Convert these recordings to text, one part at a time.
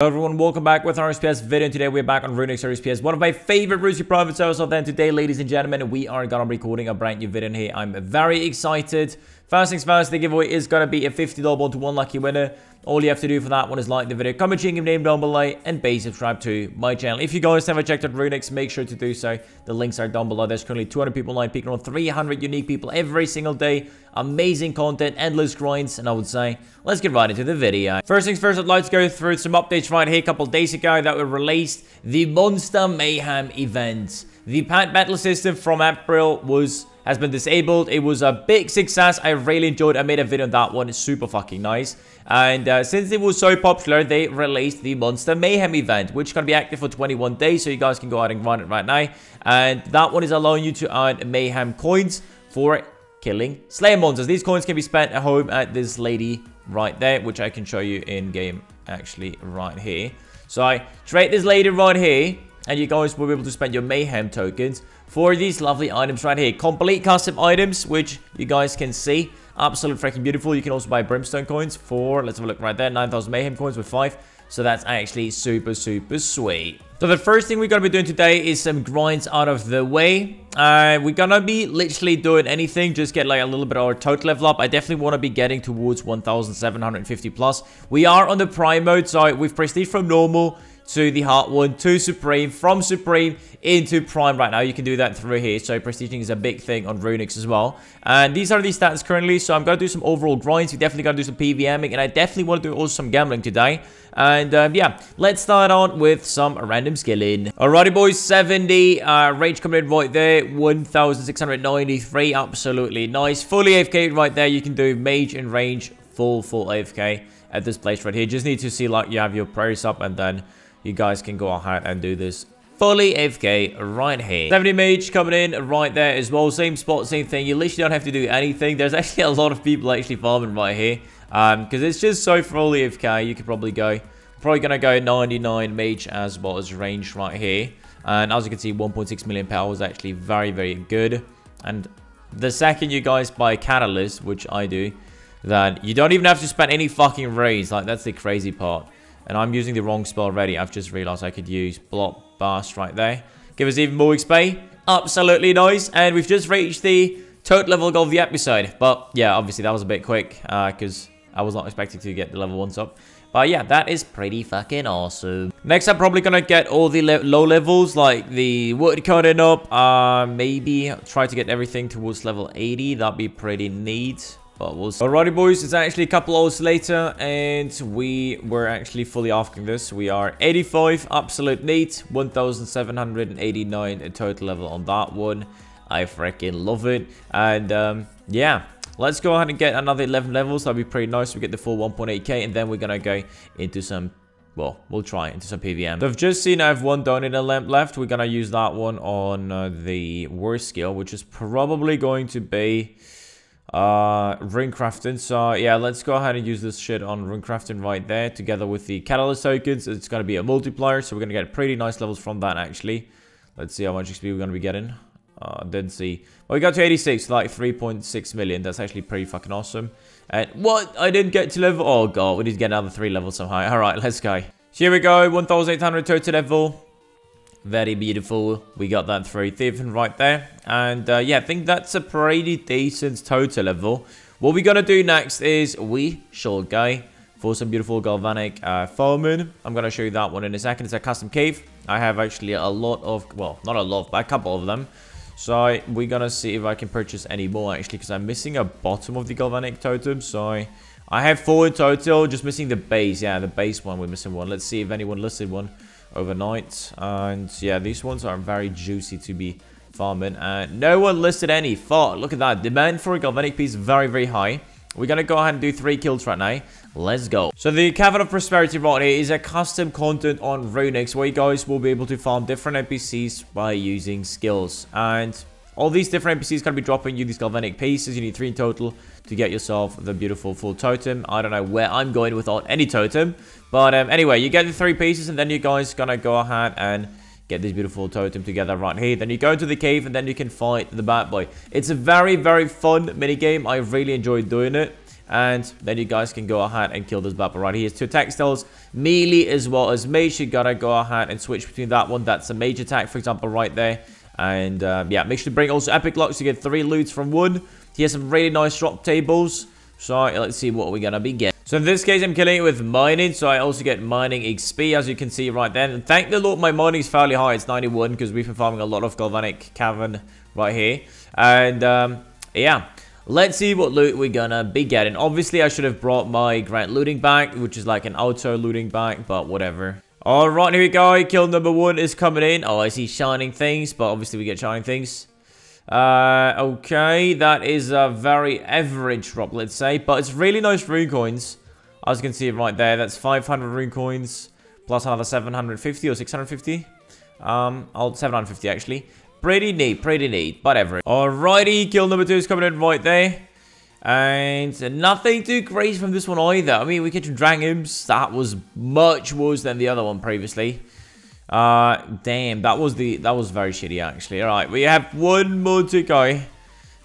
Hello everyone, welcome back with RSPS video. And today we're back on Runex RSPS, one of my favorite Rusi private servers. So then today, ladies and gentlemen, we are gonna be recording a brand new video here. I'm very excited. First things first, the giveaway is gonna be a $50 bond to one lucky winner. All you have to do for that one is like the video, comment, your name down below, and be subscribed to my channel. If you guys haven't checked out Runex, make sure to do so. The links are down below. There's currently 200 people online, picking on 300 unique people every single day. Amazing content, endless grinds, and I would say, let's get right into the video. First things first, I'd like to go through some updates right here a couple days ago that were released. The Monster Mayhem event. The pet battle system from April was has been disabled. It was a big success. I really enjoyed I made a video on that one. It's super fucking nice. And uh, since it was so popular, they released the Monster Mayhem event, which can be active for 21 days. So you guys can go out and run it right now. And that one is allowing you to earn Mayhem coins for killing Slayer monsters. These coins can be spent at home at this lady right there, which I can show you in game actually right here. So I trade this lady right here, and you guys will be able to spend your Mayhem tokens for these lovely items right here. Complete custom items, which you guys can see. Absolutely freaking beautiful. You can also buy Brimstone coins for, let's have a look right there, 9,000 Mayhem coins with 5. So that's actually super, super sweet. So the first thing we're going to be doing today is some grinds out of the way. Uh, we're going to be literally doing anything, just get like a little bit of our total level up. I definitely want to be getting towards 1,750 plus. We are on the prime mode, so we've prestige from normal to the Heart one to Supreme, from Supreme into Prime right now. You can do that through here, so prestiging is a big thing on Runex as well. And these are the stats currently, so I'm going to do some overall grinds. We definitely got to do some PVMing, and I definitely want to do also some gambling today. And um, yeah, let's start on with some random skilling. Alrighty, boys, 70 uh, range coming in right there, 1,693, absolutely nice. Fully AFK right there, you can do mage and range, full, full AFK at this place right here. Just need to see like you have your prayers up and then you guys can go ahead and do this fully AFK right here. 70 mage coming in right there as well. Same spot, same thing. You literally don't have to do anything. There's actually a lot of people actually farming right here. Um, because it's just so fully AFK. You could probably go, probably gonna go 99 mage as well as range right here. And as you can see, 1.6 million power is actually very, very good. And the second you guys buy Catalyst, which I do, then you don't even have to spend any fucking raise. Like, that's the crazy part. And I'm using the wrong spell already. I've just realized I could use Block Blast right there. Give us even more XP. Absolutely nice. And we've just reached the total level goal of the episode. But yeah, obviously that was a bit quick because uh, I was not expecting to get the level 1s up. But yeah, that is pretty fucking awesome. Next, I'm probably gonna get all the le low levels, like the wood cutting up. Uh, maybe try to get everything towards level 80. That'd be pretty neat. Alrighty, boys. It's actually a couple hours later, and we were actually fully after this. We are 85, absolute neat. 1,789 in total level on that one. I freaking love it. And, um, yeah. Let's go ahead and get another 11 levels. That'd be pretty nice. We get the full 1.8k, and then we're gonna go into some well, we'll try into some PVM. So I've just seen I have one donator lamp left. We're going to use that one on uh, the worst skill, which is probably going to be uh rune crafting so yeah let's go ahead and use this shit on rune crafting right there together with the catalyst tokens. It's going to be a multiplier so we're going to get pretty nice levels from that actually. Let's see how much xp we're going to be getting. Uh didn't see. Well we got to 86 like 3.6 million. That's actually pretty fucking awesome. And what? I didn't get to level oh god we need to get another three levels somehow. All right let's go. Here we go 1800 total level very beautiful. We got that through Thiefing right there. And uh, yeah, I think that's a pretty decent total level. What we're going to do next is we shall go for some beautiful galvanic uh, farming. I'm going to show you that one in a second. It's a custom cave. I have actually a lot of, well, not a lot, but a couple of them. So we're going to see if I can purchase any more actually because I'm missing a bottom of the galvanic totem. So I have four total, just missing the base. Yeah, the base one, we're missing one. Let's see if anyone listed one overnight. And yeah, these ones are very juicy to be farming. And no one listed any. Fuck, look at that. Demand for a galvanic piece very, very high. We're to go ahead and do three kills right now. Let's go. So the Cavern of Prosperity right here is a custom content on Runex where you guys will be able to farm different NPCs by using skills. And all these different NPCs going to be dropping you these galvanic pieces. You need three in total to get yourself the beautiful full totem. I don't know where I'm going without any totem. But um, anyway, you get the three pieces and then you guys gonna go ahead and get this beautiful totem together right here. Then you go to the cave and then you can fight the bad boy. It's a very, very fun mini game. I really enjoyed doing it. And then you guys can go ahead and kill this bubble right here. Two textiles, melee as well as mage. You gotta go ahead and switch between that one. That's a mage attack, for example, right there. And um, yeah, make sure to bring also epic locks to get three loots from one. He has some really nice drop tables. So let's see what we're gonna be getting. So in this case, I'm killing it with mining, so I also get mining XP, as you can see right there. And thank the Lord, my mining is fairly high. It's 91, because we've been farming a lot of Galvanic Cavern right here. And, um, yeah. Let's see what loot we're gonna be getting. Obviously, I should have brought my Grant looting bag, which is like an auto looting bag, but whatever. Alright, here we go. Kill number one is coming in. Oh, I see shining things, but obviously we get shining things. Uh, okay, that is a very average drop, let's say. But it's really nice rune coins. As you can see right there, that's 500 rune coins. Plus another 750 or 650. Um, oh, 750 actually. Pretty neat, pretty neat. Whatever. Alrighty, kill number two is coming in right there. And nothing too crazy from this one either. I mean, we get to Dragon That was much worse than the other one previously. Uh, damn, that was the that was very shitty actually. All right, we have one more to go.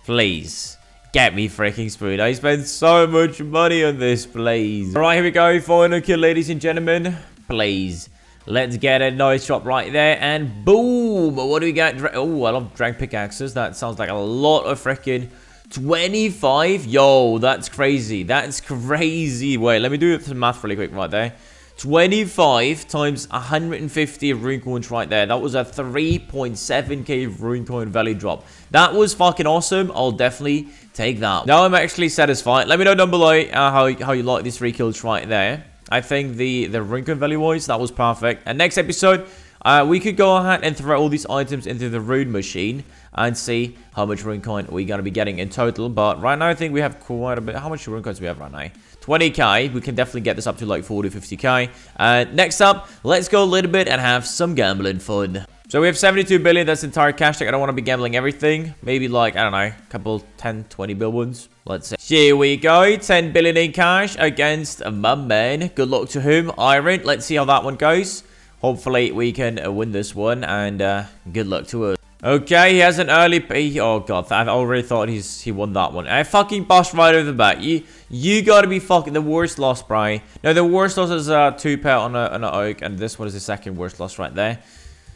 Please get me freaking spoon. I spent so much money on this, please. All right, here we go. Final kill, ladies and gentlemen. Please. Let's get a nice shot right there. And boom. What do we got? Oh, I love drag pickaxes. That sounds like a lot of freaking 25. Yo, that's crazy. That's crazy. Wait, let me do some math really quick right there. 25 times 150 rune coins right there. That was a 3.7k rune coin value drop. That was fucking awesome. I'll definitely take that. Now I'm actually satisfied. Let me know down below uh, how, how you like these three kills right there. I think the, the rune coin value wise, that was perfect. And next episode, uh, we could go ahead and throw all these items into the rune machine and see how much rune coin we're going to be getting in total. But right now, I think we have quite a bit. How much rune coins do we have right now? 20k. We can definitely get this up to like 40, 50k. Uh, next up, let's go a little bit and have some gambling fun. So we have 72 billion. That's entire cash tag. I don't want to be gambling everything. Maybe like, I don't know, a couple 10, 20 bill ones. Let's see. Here we go. 10 billion in cash against my man. Good luck to whom? Iron. Let's see how that one goes. Hopefully we can uh, win this one and uh, good luck to us. Okay, he has an early... He, oh, God. I already thought he's he won that one. I fucking bossed right over the back. You you gotta be fucking... The worst loss, Brian. No, the worst loss is uh, two pair on, a, on an oak. And this one is the second worst loss right there.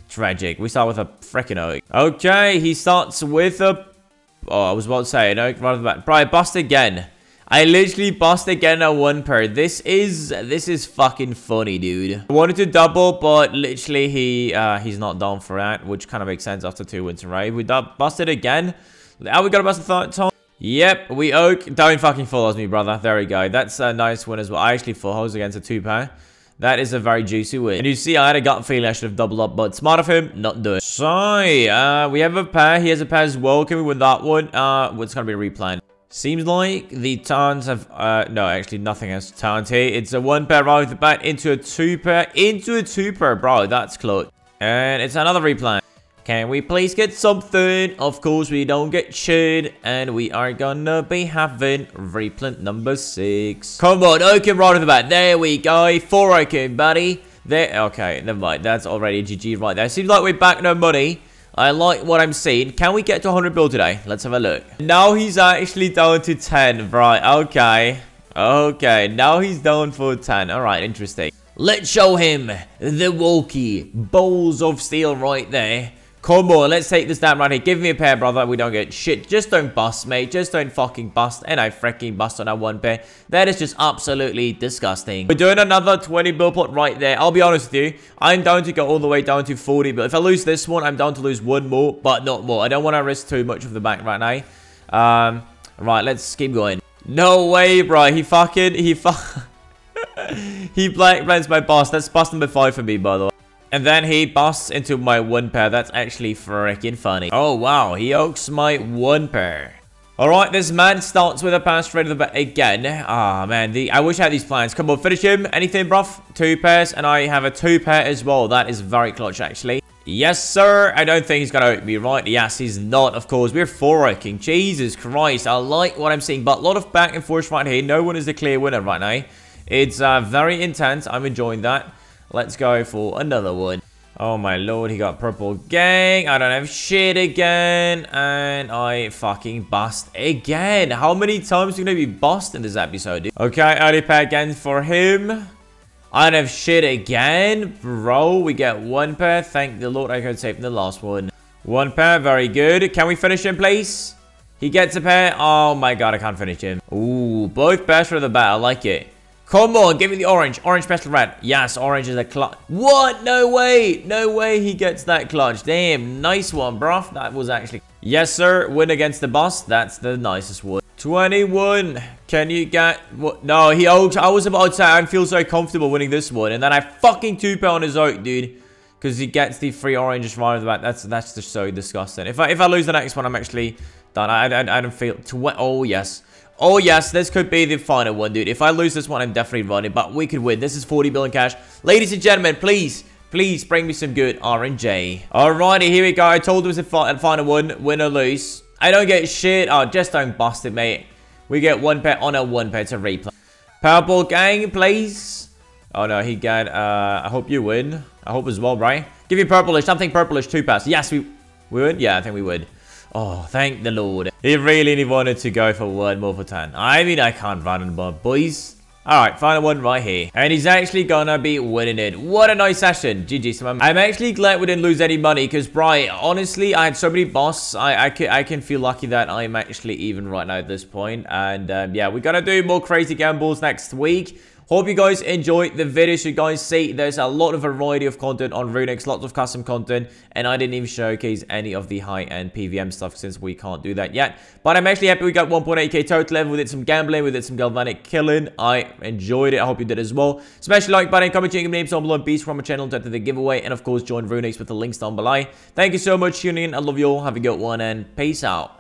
Tragic. We start with a freaking oak. Okay, he starts with a... Oh, I was about to say an oak right off the back. Brian, bust again. I literally bust again at one per. This is this is fucking funny, dude. I wanted to double, but literally he uh he's not down for that, which kind of makes sense after two wins in right? We busted again. Are we gonna bust a time? Yep, we oak. Don't fucking follows me, brother. There we go. That's a nice win as well. I actually full hose against a two pair. That is a very juicy win. And you see, I had a gut feeling I should have doubled up, but smart of him, not doing. So, uh, we have a pair. He has a pair as well. Can we win that one? Uh, what's gonna be a replan? Seems like the turns have, uh, no, actually nothing has turned here. It's a one pair right off the bat into a two pair, into a two pair, bro. That's close. And it's another replant. Can we please get something? Of course, we don't get shit. And we are gonna be having replant number six. Come on, okay, right off the bat. There we go. Four okay, buddy. There, okay, never mind. That's already GG right there. Seems like we're back no money. I like what I'm seeing. Can we get to 100 bill today? Let's have a look. Now he's actually down to 10. Right, okay. Okay, now he's down for 10. All right, interesting. Let's show him the walkie. Balls of steel right there. Come on, let's take this down right here. Give me a pair, brother. We don't get shit. Just don't bust, mate. Just don't fucking bust. And I freaking bust on that one pair. That is just absolutely disgusting. We're doing another 20 bill pot right there. I'll be honest with you. I'm down to go all the way down to 40. But if I lose this one, I'm down to lose one more, but not more. I don't want to risk too much of the bank right now. Um, right, let's keep going. No way, bro. He fucking... He fuck... he black blends my boss. That's boss number 5 for me, by the way. And then he busts into my one pair. That's actually freaking funny. Oh, wow. He oaks my one pair. Alright, this man starts with a pass straight to the back again. Ah, oh, man. The, I wish I had these plans. Come on, finish him. Anything, bruv? Two pairs. And I have a two pair as well. That is very clutch, actually. Yes, sir. I don't think he's going to oak me, right? Yes, he's not, of course. We're four oaking. Jesus Christ. I like what I'm seeing. But a lot of back and forth right here. No one is the clear winner right now. It's uh, very intense. I'm enjoying that. Let's go for another one. Oh my lord, he got purple gang. I don't have shit again. And I fucking bust again. How many times are you going to be bust in this episode, dude? Okay, early pair again for him. I don't have shit again. Bro, we get one pair. Thank the lord I could save the last one. One pair, very good. Can we finish him, please? He gets a pair. Oh my god, I can't finish him. Ooh, both pairs for the bat. I like it. Come on, give me the orange. Orange special red. Yes, orange is a clutch. What? No way. No way he gets that clutch. Damn, nice one, bruv. That was actually... Yes, sir. Win against the boss. That's the nicest one. 21. Can you get... What? No, he... Oh, I was about to say, I feel so comfortable winning this one. And then I fucking two-pair on his oak, dude because he gets the free oranges right off the back. That's that's just so disgusting. If I if I lose the next one, I'm actually done. I I, I don't feel to Oh yes. Oh yes, this could be the final one, dude. If I lose this one, I'm definitely running, but we could win. This is 40 billion cash. Ladies and gentlemen, please, please bring me some good RNG. Alrighty, here we go. I told it was a final one, win or lose. I don't get shit. Oh, just don't bust it, mate. We get one pair on a one pair to replay. Purple gang, please. Oh no, he got, uh, I hope you win. I hope as well, right? Give me purplish, something purplish, two pass. Yes, we, we would? Yeah, I think we would. Oh, thank the Lord. He really wanted to go for one more for 10. I mean, I can't run on board, boys. Alright, final one right here. And he's actually gonna be winning it. What a nice session. GG. I'm actually glad we didn't lose any money because, Brian, honestly, I had so many boss. I, I, can, I can feel lucky that I'm actually even right now at this point. And, um, yeah, we're gonna do more crazy gambles next week. Hope you guys enjoyed the video. So you guys see there's a lot of variety of content on Runex, lots of custom content, and I didn't even showcase any of the high-end PVM stuff since we can't do that yet. But I'm actually happy we got 1.8k total level. We did some gambling, we did some galvanic killing. I enjoyed it. I hope you did as well. Smash the like button, comment, your names down below, beats from my channel to enter the giveaway, and of course join Runex with the links down below. Thank you so much tuning in. I love you all. Have a good one, and peace out.